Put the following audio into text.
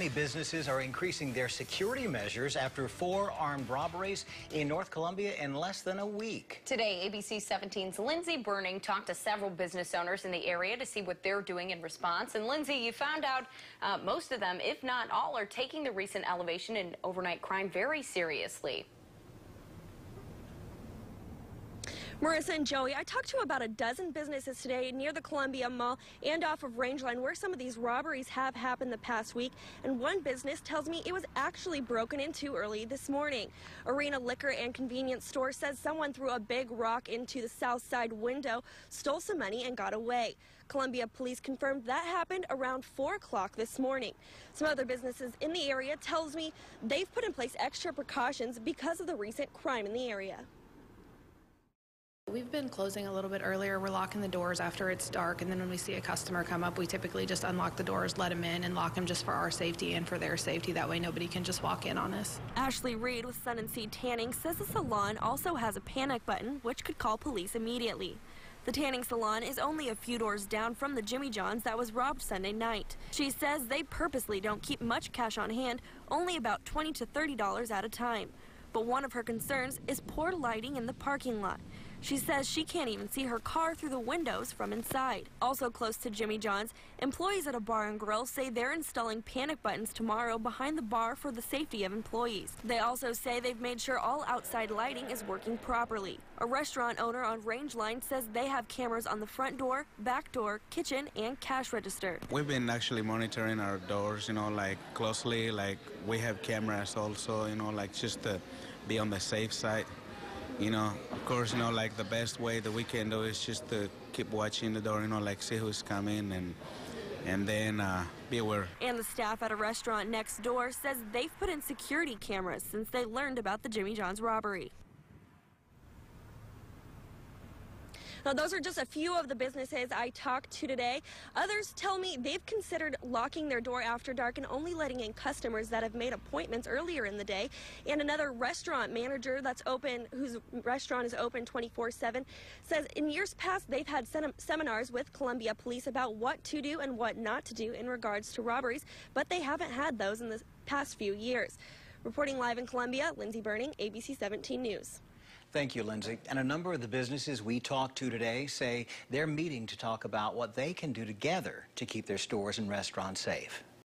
Many businesses are increasing their security measures after four armed robberies in North Columbia in less than a week. Today, ABC 17's Lindsay Burning talked to several business owners in the area to see what they're doing in response. And Lindsay, you found out uh, most of them, if not all, are taking the recent elevation in overnight crime very seriously. Marissa and Joey, I talked to about a dozen businesses today near the Columbia Mall and off of Rangeline where some of these robberies have happened the past week. And one business tells me it was actually broken into early this morning. Arena Liquor and Convenience Store says someone threw a big rock into the south side window, stole some money, and got away. Columbia police confirmed that happened around 4 o'clock this morning. Some other businesses in the area tells me they've put in place extra precautions because of the recent crime in the area. We've been closing a little bit earlier. We're locking the doors after it's dark, and then when we see a customer come up, we typically just unlock the doors, let them in, and lock them just for our safety and for their safety. That way, nobody can just walk in on us. Ashley Reed with Sun and Sea Tanning says the salon also has a panic button, which could call police immediately. The tanning salon is only a few doors down from the Jimmy John's that was robbed Sunday night. She says they purposely don't keep much cash on hand, only about 20 to $30 at a time. But one of her concerns is poor lighting in the parking lot. She says she can't even see her car through the windows from inside. Also close to Jimmy John's, employees at a bar and grill say they're installing panic buttons tomorrow behind the bar for the safety of employees. They also say they've made sure all outside lighting is working properly. A restaurant owner on Rangeline says they have cameras on the front door, back door, kitchen, and cash register. We've been actually monitoring our doors, you know, like closely, like we have cameras also, you know, like just to be on the safe side you know, of course, you know, like the best way that we can do is just to keep watching the door, you know, like see who's coming and and then uh, be aware. And the staff at a restaurant next door says they've put in security cameras since they learned about the Jimmy John's robbery. Now, those are just a few of the businesses I talked to today. Others tell me they've considered locking their door after dark and only letting in customers that have made appointments earlier in the day. And another restaurant manager that's open, whose restaurant is open 24-7, says in years past they've had sem seminars with Columbia Police about what to do and what not to do in regards to robberies, but they haven't had those in the past few years. Reporting live in Columbia, Lindsay Burning, ABC 17 News. Thank you, Lindsay. And a number of the businesses we talked to today say they're meeting to talk about what they can do together to keep their stores and restaurants safe.